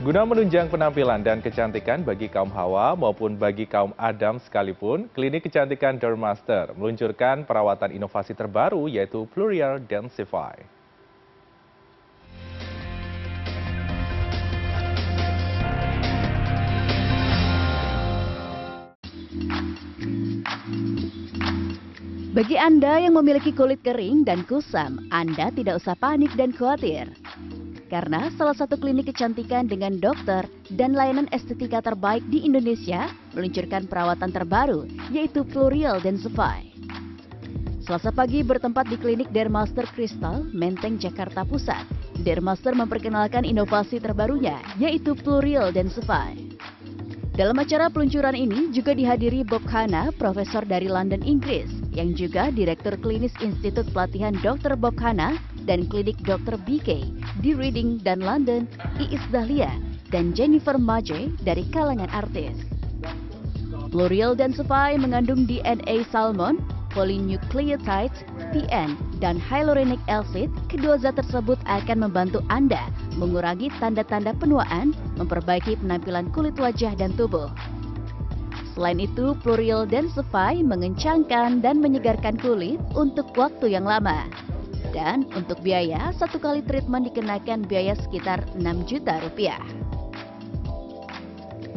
Guna menunjang penampilan dan kecantikan bagi kaum hawa maupun bagi kaum Adam sekalipun, Klinik Kecantikan Dermaster meluncurkan perawatan inovasi terbaru yaitu Plurial Densify. Bagi Anda yang memiliki kulit kering dan kusam, Anda tidak usah panik dan khawatir. Karena salah satu klinik kecantikan dengan dokter dan layanan estetika terbaik di Indonesia meluncurkan perawatan terbaru, yaitu Florial Densify. Selasa pagi bertempat di klinik Dermaster Crystal, Menteng, Jakarta Pusat. Dermaster memperkenalkan inovasi terbarunya, yaitu Florial Densify. Dalam acara peluncuran ini juga dihadiri Bob Hanna, profesor dari London, Inggris, yang juga Direktur Klinis Institut Pelatihan Dr. Bob Hanna dan Klinik Dr. BK di Reading dan London, Iis Dahlia, dan Jennifer Maje dari kalangan artis. L'Oreal dan Spy mengandung DNA salmon, polynucleotides, PN, dan hyaluronic acid. Kedua zat tersebut akan membantu Anda mengurangi tanda-tanda penuaan, memperbaiki penampilan kulit wajah dan tubuh. Selain itu, Plurial Densify mengencangkan dan menyegarkan kulit untuk waktu yang lama. Dan untuk biaya, satu kali treatment dikenakan biaya sekitar 6 juta rupiah.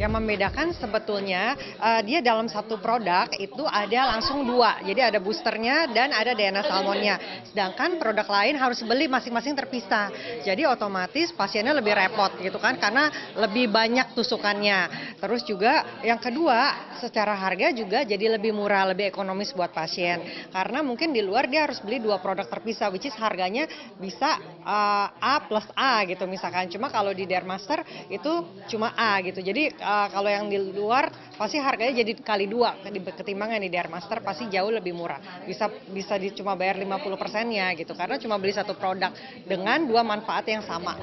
Yang membedakan sebetulnya uh, dia dalam satu produk itu ada langsung dua. Jadi ada boosternya dan ada DNA salmonnya. Sedangkan produk lain harus beli masing-masing terpisah. Jadi otomatis pasiennya lebih repot gitu kan karena lebih banyak tusukannya. Terus juga yang kedua secara harga juga jadi lebih murah, lebih ekonomis buat pasien. Karena mungkin di luar dia harus beli dua produk terpisah which is harganya bisa uh, A plus A gitu misalkan. Cuma kalau di Dermaster itu cuma A gitu. Jadi uh, kalau yang di luar pasti harganya jadi kali dua ketimbang yang di DR Master pasti jauh lebih murah. Bisa bisa di, cuma bayar 50 persennya gitu karena cuma beli satu produk dengan dua manfaat yang sama.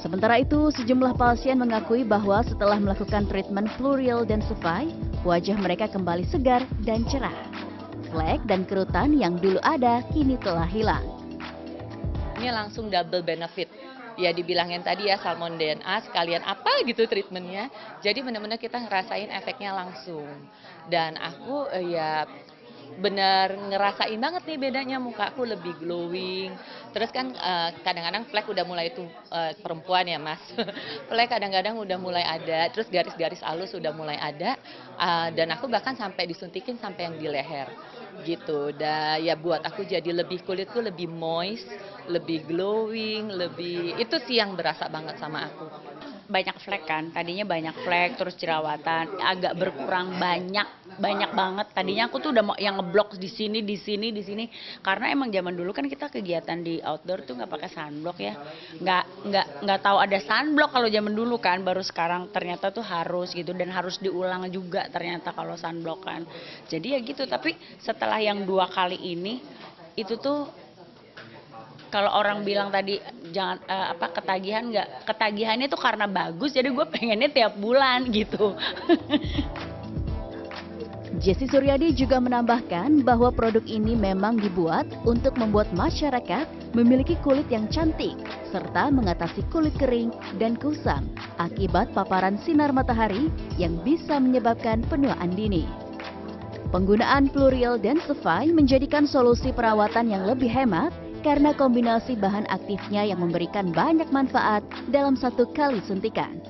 Sementara itu, sejumlah pasien mengakui bahwa setelah melakukan treatment Plurial Densify, wajah mereka kembali segar dan cerah. Flek dan kerutan yang dulu ada kini telah hilang. Ini langsung double benefit ya dibilangin tadi ya salmon DNA sekalian apa gitu treatmentnya. Jadi benar-benar kita ngerasain efeknya langsung. Dan aku eh, ya bener ngerasain banget nih bedanya muka aku lebih glowing. Terus kan uh, kadang-kadang flek udah mulai itu uh, perempuan ya mas. Flek kadang-kadang udah mulai ada terus garis-garis halus udah mulai ada uh, dan aku bahkan sampai disuntikin sampai yang di leher gitu. Dan ya buat aku jadi lebih kulitku lebih moist lebih glowing, lebih itu sih yang berasa banget sama aku. Banyak flek kan, tadinya banyak flek, terus jerawatan, agak berkurang banyak, banyak banget. Tadinya aku tuh udah mau yang ngeblok di sini, di sini, di sini, karena emang zaman dulu kan kita kegiatan di outdoor tuh nggak pakai sunblock ya, nggak nggak nggak tahu ada sunblock kalau zaman dulu kan, baru sekarang ternyata tuh harus gitu. Dan harus diulang juga ternyata kalau sunblock kan. Jadi ya gitu, tapi setelah yang dua kali ini itu tuh kalau orang bilang tadi jangan uh, apa ketagihan nggak ketagihannya itu karena bagus jadi gue pengennya tiap bulan gitu Jesse Suryadi juga menambahkan bahwa produk ini memang dibuat untuk membuat masyarakat memiliki kulit yang cantik serta mengatasi kulit kering dan kusam akibat paparan sinar matahari yang bisa menyebabkan penuaan dini. Penggunaan Plurial Densify menjadikan solusi perawatan yang lebih hemat karena kombinasi bahan aktifnya yang memberikan banyak manfaat dalam satu kali suntikan.